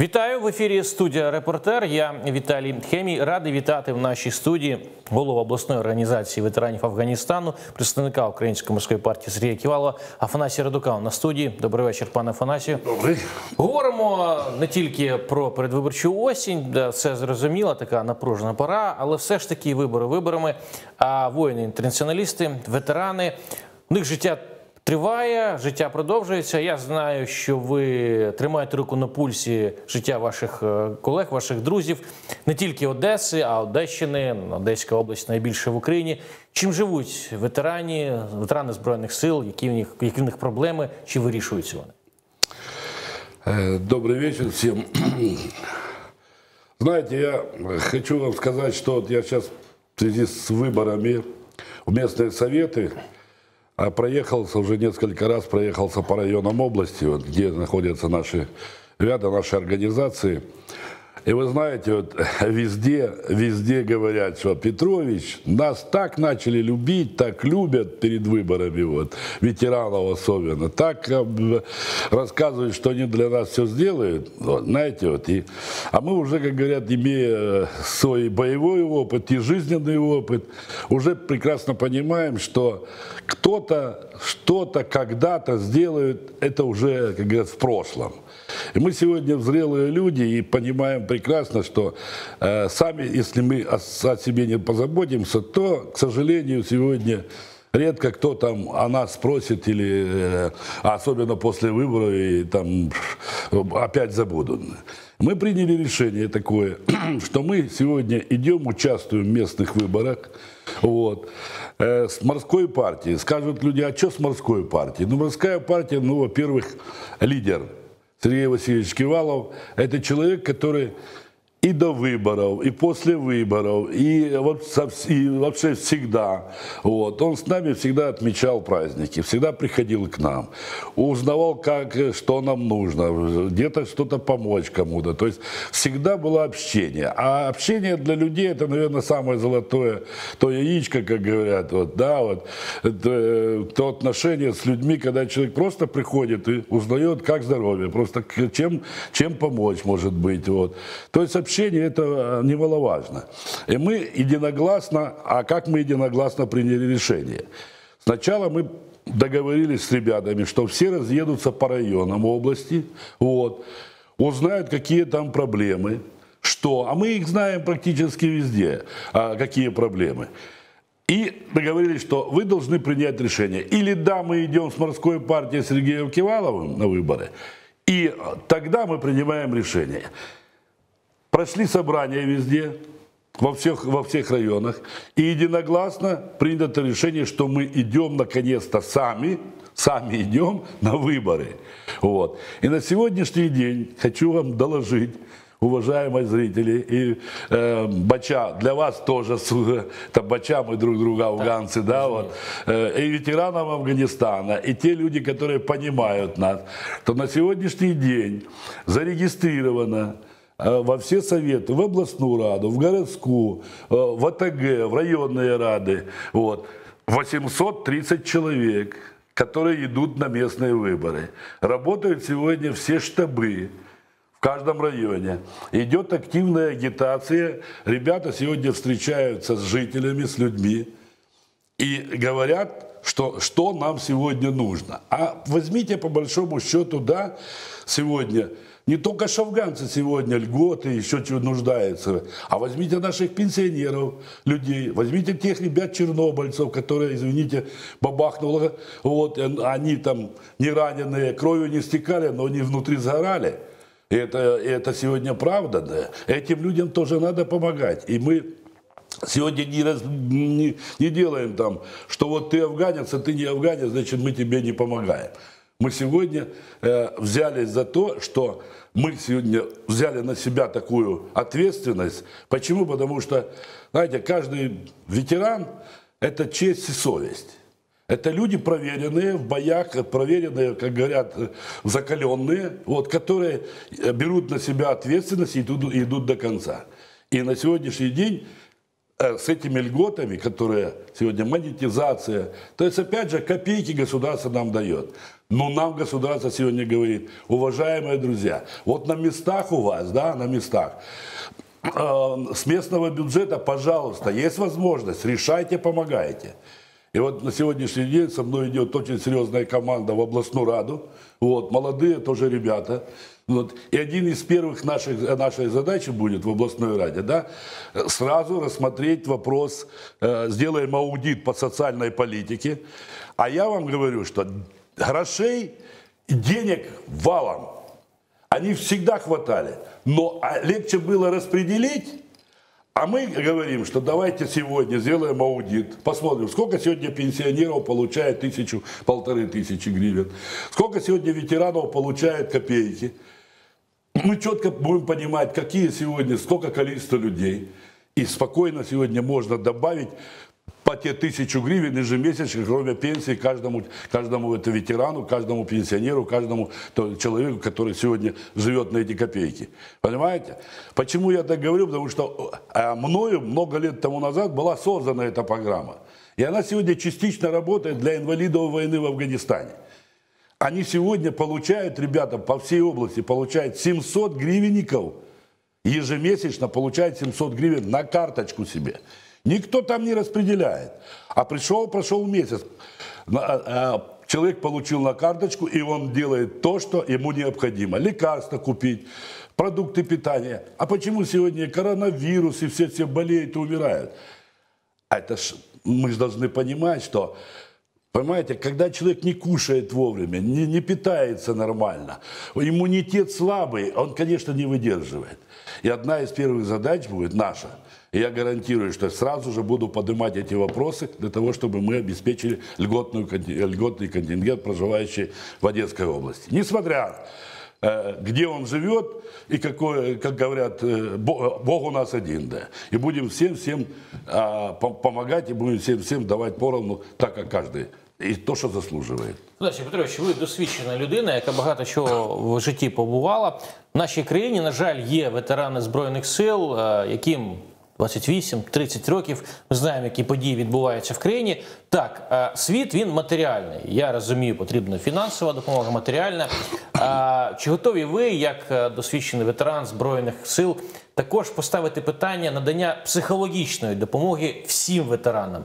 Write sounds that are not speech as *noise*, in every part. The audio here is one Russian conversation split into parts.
Вітаю в ефірі студія Репортер. Я Віталій Хемій. Радий вітати в нашій студії голову обласної організації ветеранів Афганістану, представника Української морської партії Сергія Ківалова, Афанасія Радука на студії. Добрий вечір, пане Афанасію. Добрий. Говоримо не тільки про передвиборчу осінь, де все зрозуміло, така напружена пора, але все ж таки вибори виборами. А воїни, інтернаціоналісти, ветерани, у них життя Триває, життя продовжується. Я знаю, що ви тримаєте руку на пульсі життя ваших е, колег, ваших друзів, не тільки Одеси, а Одещини, Одеська область найбільше в Україні. Чим живуть ветерані, ветерани збройних сил, які в них які в них проблеми, чи вирішуються вони? Э, Добрый вечер всем. Знаете, я хочу вам сказать, что вот я сейчас в связи с выборами в местные советы а, проехался уже несколько раз, проехался по районам области, вот, где находятся наши ряда, наши организации. И вы знаете, вот *laughs* везде, везде говорят, что Петрович, нас так начали любить, так любят перед выборами, вот, ветеранов особенно, так э, рассказывают, что они для нас все сделают, вот, знаете, вот, и, а мы уже, как говорят, имея свой боевой опыт и жизненный опыт, уже прекрасно понимаем, что кто-то что-то когда-то сделает, это уже, как говорят, в прошлом. И мы сегодня зрелые люди и понимаем прекрасно, что э, сами, если мы о, о себе не позаботимся, то, к сожалению, сегодня редко кто там о нас спросит, или, э, особенно после выборов, и там опять забудут. Мы приняли решение такое, *clears throat* что мы сегодня идем, участвуем в местных выборах. Вот. Э, С морской партией. Скажут люди, а что с морской партией? Ну, морская партия, ну, во-первых, лидер Сергей Васильевич Кивалов. Это человек, который и до выборов, и после выборов, и, и вообще всегда. Вот. Он с нами всегда отмечал праздники, всегда приходил к нам, узнавал, как, что нам нужно, где-то что-то помочь кому-то. То есть всегда было общение. А общение для людей это, наверное, самое золотое, то яичко, как говорят. Вот, да, вот, это, э, то отношение с людьми, когда человек просто приходит и узнает, как здоровье, просто чем, чем помочь, может быть. Вот. То есть общение это э, немаловажно. И мы единогласно, а как мы единогласно приняли решение? Сначала мы договорились с ребятами, что все разъедутся по районам области, вот, узнают, какие там проблемы, что, а мы их знаем практически везде, а, какие проблемы. И договорились, что вы должны принять решение. Или да, мы идем с морской партией Сергеем Киваловым на выборы, и тогда мы принимаем решение. Прошли собрания везде, во всех, во всех районах, и единогласно принято решение, что мы идем наконец-то сами, сами идем на выборы. Вот. И на сегодняшний день хочу вам доложить, уважаемые зрители, и э, Бача, для вас тоже, это Бача, мы друг друга афганцы, да, вот, э, и ветеранам Афганистана, и те люди, которые понимают нас, то на сегодняшний день зарегистрировано во все советы, в областную раду, в городскую, э, в АТГ, в районные рады, вот, 830 человек, которые идут на местные выборы. Работают сегодня все штабы, в каждом районе. Идет активная агитация. Ребята сегодня встречаются с жителями, с людьми и говорят, что, что нам сегодня нужно. А возьмите по большому счету, да, сегодня, не только ж афганцы сегодня льготы, еще чего нуждаются, а возьмите наших пенсионеров, людей, возьмите тех ребят чернобыльцев, которые, извините, бабахнуло, вот, э, они там не раненые, кровью не стекали, но они внутри сгорали. Это, это сегодня правда, да. Этим людям тоже надо помогать. И мы сегодня не, раз- не- не делаем там, что вот ты афганец, а ты не афганец, значит мы тебе не помогаем. Мы сегодня э, взялись за то, что мы сегодня взяли на себя такую ответственность. Почему? Потому что, знаете, каждый ветеран – это честь и совесть. Это люди проверенные в боях, проверенные, как говорят, закаленные, вот, которые э, берут на себя ответственность и идут, идут до конца. И на сегодняшний день э, с этими льготами, которые сегодня монетизация, то есть опять же копейки государство нам дает. Но нам государство сегодня говорит, уважаемые друзья, вот на местах у вас, да, на местах, э, с местного бюджета, пожалуйста, есть возможность, решайте, помогайте. И вот на сегодняшний день со мной идет очень серьезная команда в областную раду. Вот, молодые тоже ребята. Вот. И один из первых наших, нашей задачи будет в областной раде, да, сразу рассмотреть вопрос, э, сделаем аудит по социальной политике. А я вам говорю, что грошей, денег валом. Они всегда хватали. Но а, легче было распределить, а мы говорим, что давайте сегодня сделаем аудит, посмотрим, сколько сегодня пенсионеров получает тысячу, полторы тысячи гривен, сколько сегодня ветеранов получает копейки. Мы четко будем понимать, какие сегодня, сколько количество людей. И спокойно сегодня можно добавить по те тысячу гривен ежемесячно, кроме пенсии каждому, каждому это ветерану, каждому пенсионеру, каждому человеку, который сегодня живет на эти копейки. Понимаете? Почему я так говорю? Потому что а, мною много лет тому назад была создана эта программа. И она сегодня частично работает для инвалидов войны в Афганистане. Они сегодня получают, ребята, по всей области, получают 700 гривенников, ежемесячно получают 700 гривен на карточку себе. Никто там не распределяет. А пришел, прошел месяц. А, а, человек получил на карточку, и он делает то, что ему необходимо. Лекарства купить, продукты питания. А почему сегодня коронавирус, и все, все болеют и умирают? Это ж, мы же должны понимать, что Понимаете, когда человек не кушает вовремя, не, не питается нормально, иммунитет слабый, он, конечно, не выдерживает. И одна из первых задач будет наша – я гарантирую, что сразу же буду поднимать эти вопросы для того, чтобы мы обеспечили льготную, льготный контингент, проживающий в Одесской области. Несмотря где он живет, и какой, как говорят, э, Бог у нас один, да. И будем всем-всем а, помогать, и будем всем-всем давать поровну, так как каждый. І то, що заслужує. Олексій Петрович, ви досвідчена людина, яка багато чого в житті побувала. В нашій країні, на жаль, є ветерани Збройних сил, е, яким 28-30 років. Ми знаємо, які події відбуваються в країні. Так, е, світ він матеріальний. Я розумію, потрібна фінансова допомога, матеріальна. Чи готові ви, як е, досвідчений ветеран збройних сил, також поставити питання надання психологічної допомоги всім ветеранам?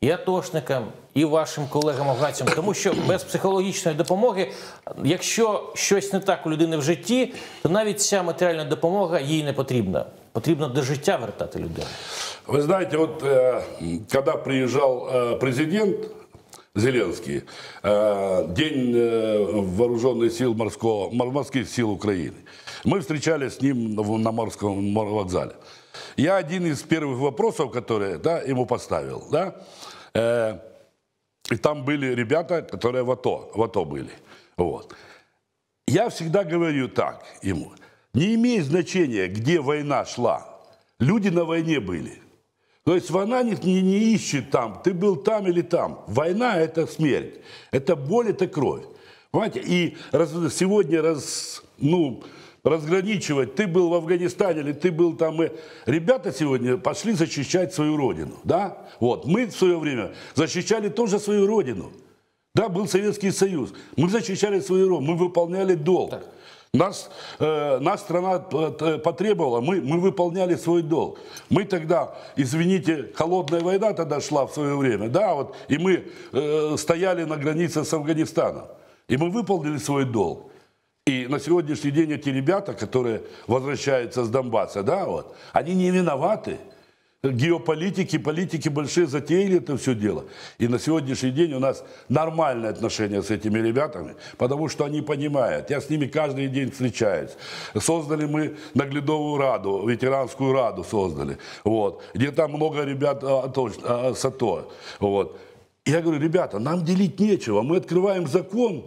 І атошникам, і вашим колегам афганцям, тому що без психологічної допомоги, якщо щось не так у людини в житті, то навіть ця матеріальна допомога їй не потрібна. Потрібно до життя вертати людину. Вы знаете, вот э, когда приезжал э, президент Зеленский, э, День вооруженных сил морского, морских сил Украины, мы встречались с ним на морском вокзале. Я один из первых вопросов, которые да, ему поставил, да, и там были ребята, которые в АТО, в АТО были. Вот. Я всегда говорю так ему – не имеет значения, где война шла. Люди на войне были. То есть война не, не, не ищет там, ты был там или там. Война – это смерть, это боль, это кровь. Понимаете? И раз, сегодня раз, ну, разграничивать, ты был в Афганистане или ты был там. И... Ребята сегодня пошли защищать свою родину. Да? Вот. Мы в свое время защищали тоже свою родину. Да, был Советский Союз. Мы защищали свою родину, мы выполняли долг. Так. Нас, э, нас страна потребовала, мы, мы выполняли свой долг. Мы тогда, извините, холодная война тогда шла в свое время, да, вот, и мы э, стояли на границе с Афганистаном. И мы выполнили свой долг. И на сегодняшний день эти ребята, которые возвращаются с Донбасса, да, вот, они не виноваты геополитики, политики большие затеяли это все дело. И на сегодняшний день у нас нормальные отношения с этими ребятами, потому что они понимают. Я с ними каждый день встречаюсь. Создали мы наглядовую раду, ветеранскую раду создали, вот, где там много ребят а, а, с. Вот. Я говорю, ребята, нам делить нечего, мы открываем закон,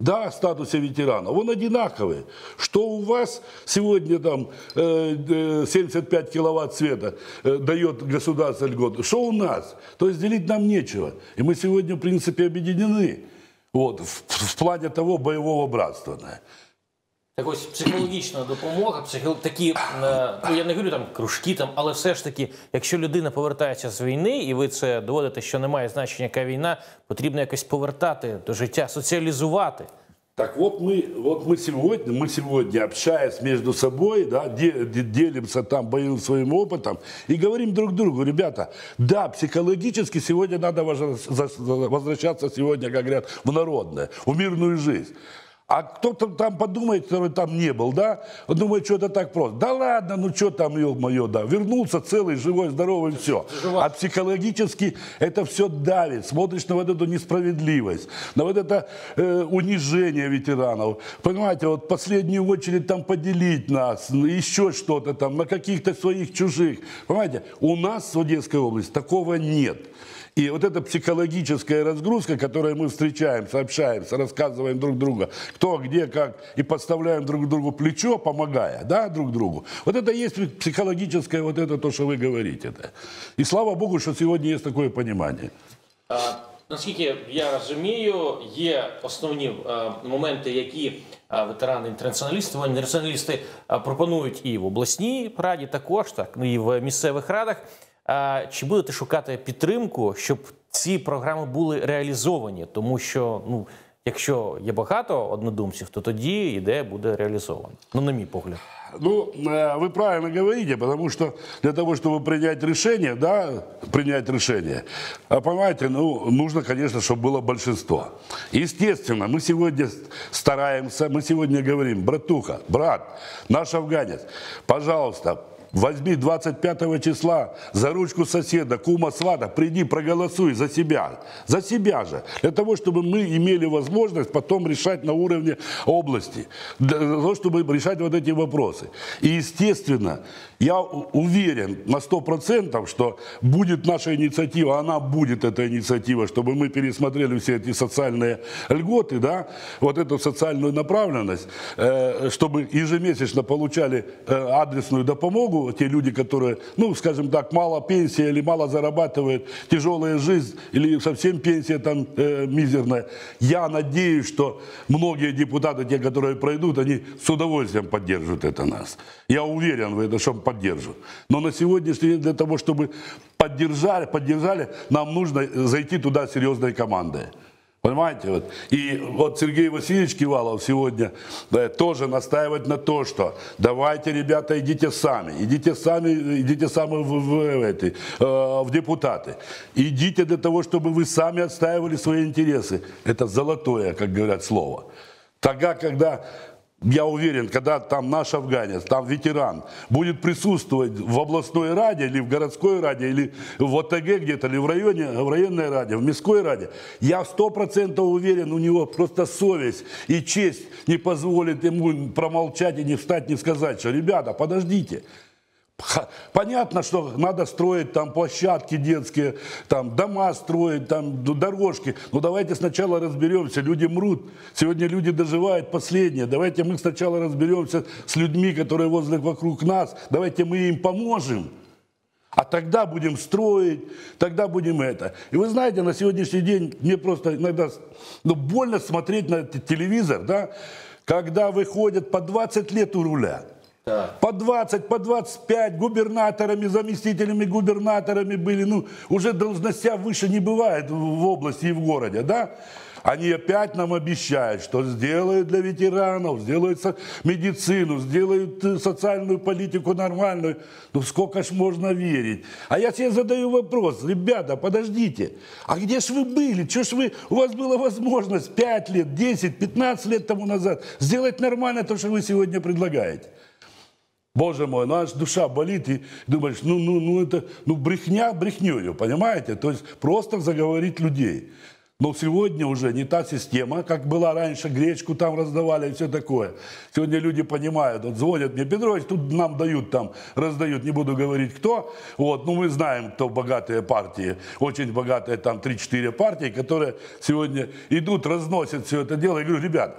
да, о статусе ветерана, он одинаковый. Что у вас сегодня там 75 э, киловатт света э, дает государство льгот, что у нас? То есть делить нам нечего. И мы сегодня, в принципе, объединены вот, в, в плане того боевого братства. Так ось психологічна допомога, психо... такі, е, ну я не говорю там кружки, там, але все ж таки, якщо людина повертається з війни, і ви це доводите, що немає значення, яка війна, потрібно якось повертати до життя, соціалізувати. Так вот мы, вот мы сегодня, мы сегодня, общаясь между собой, да, де- де- делимся там боевым своим опытом и говорим друг другу, ребята, да, психологически сегодня надо возвращ- за- возвращаться сегодня, как говорят, в народное, в мирную жизнь. А кто-то там подумает, который там не был, да, он думает, что это так просто. Да ладно, ну что там, ё-моё, да, вернулся целый, живой, здоровый, все. А психологически это все давит. Смотришь на вот эту несправедливость, на вот это э, унижение ветеранов. Понимаете, вот в последнюю очередь там поделить нас, еще что-то там, на каких-то своих чужих. Понимаете, у нас в Одесской области такого нет. И вот эта психологическая разгрузка, которой мы встречаемся, общаемся, рассказываем друг другу, кто, где, как, и подставляем друг другу плечо, помогая, да, друг другу. Вот это есть психологическое, вот это то, что вы говорите. Да. И слава Богу, что сегодня есть такое понимание. А, наскільки я розумію, є основні е, моменти, які е, ветерани інтернаціоналісти, воїни інтернаціоналісти е, пропонують і в обласній раді, також так, ну і в місцевих радах. А Чи будете шукати підтримку, щоб ці програми були реалізовані? Тому що ну, якщо є багато однодумців, то тоді ідея буде реалізована. Ну, на мій погляд. Ну, э, вы правильно говорите, потому что для того, чтобы принять решение, да, принять решение, а понимаете, ну, нужно, конечно, чтобы было большинство. Естественно, мы сегодня стараемся, мы сегодня говорим, братуха, брат, наш афганец, пожалуйста, Возьми 25 числа за ручку соседа, кума свата, приди, проголосуй за себя. За себя же. Для того, чтобы мы имели возможность потом решать на уровне области. Для того, чтобы решать вот эти вопросы. И, естественно, я уверен на 100%, что будет наша инициатива, она будет эта инициатива, чтобы мы пересмотрели все эти социальные льготы, да, вот эту социальную направленность, э, чтобы ежемесячно получали э, адресную допомогу те люди, которые, ну, скажем так, мало пенсии или мало зарабатывают, тяжелая жизнь или совсем пенсия там э, мизерная. Я надеюсь, что многие депутаты, те, которые пройдут, они с удовольствием поддержат это нас. Я уверен в этом, что поддержат. Но на сегодняшний день для того, чтобы поддержали, поддержали, нам нужно зайти туда серьезной командой. Понимаете? Вот. И вот Сергей Васильевич Кивалов сегодня да, тоже настаивает на то, что давайте, ребята, идите сами, идите сами, идите сами в, в, в эти, э, в депутаты. Идите для того, чтобы вы сами отстаивали свои интересы. Это золотое, как говорят, слово. Тогда, когда я уверен, когда там наш афганец, там ветеран, будет присутствовать в областной раде, или в городской раде, или в ОТГ где-то, или в районе, в районной раде, в мирской раде, я сто процентов уверен, у него просто совесть и честь не позволит ему промолчать и не встать, не сказать, что, ребята, подождите, Понятно, что надо строить там площадки детские, там дома строить, там дорожки. Но давайте сначала разберемся. Люди мрут. Сегодня люди доживают последнее. Давайте мы сначала разберемся с людьми, которые возле вокруг нас. Давайте мы им поможем. А тогда будем строить, тогда будем это. И вы знаете, на сегодняшний день мне просто иногда ну, больно смотреть на этот телевизор, да, когда выходят по 20 лет у руля. По 20, по 25 губернаторами, заместителями губернаторами были. Ну, уже должностя выше не бывает в области и в городе, да? Они опять нам обещают, что сделают для ветеранов, сделают медицину, сделают э, социальную политику нормальную. Ну сколько ж можно верить? А я себе задаю вопрос, ребята, подождите, а где ж вы были? Что ж вы, у вас была возможность 5 лет, 10, 15 лет тому назад сделать нормально то, что вы сегодня предлагаете? Боже мой, ну аж душа болит, и думаешь, ну, ну, ну это, ну брехня брехнёю, понимаете? То есть просто заговорить людей. Но сегодня уже не та система, как была раньше, гречку там раздавали и все такое. Сегодня люди понимают, вот звонят мне, Петрович, тут нам дают там, раздают, не буду говорить кто, вот, ну мы знаем, кто богатые партии, очень богатые там 3-4 партии, которые сегодня идут, разносят все это дело. Я говорю, ребят,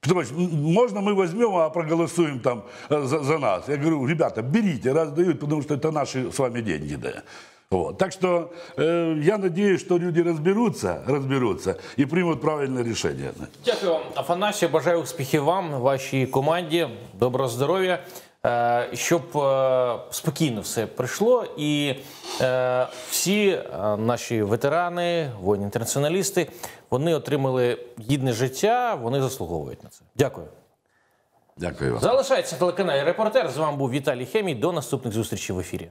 Петрович, м- можно мы возьмем, а проголосуем там э, за, за нас? Я говорю, ребята, берите, раз дают, потому что это наши с вами деньги, да. Вот. Так что э, я надеюсь, что люди разберутся, разберутся и примут правильное решение. Дякую вам, Афанасію. Бажаю успіхів вам, вашій команді, доброго здоров'я, е, Щоб е, спокійно все прийшло, і е, всі е, наші ветерани, воїни-інтернаціоналісти, вони отримали гідне життя, вони заслуговують на це. Дякую. Дякую вам. Залишається телеканал «Репортер». З вами був Віталій Хемій. До наступних зустрічей в ефірі.